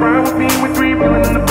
ride with me with three women in the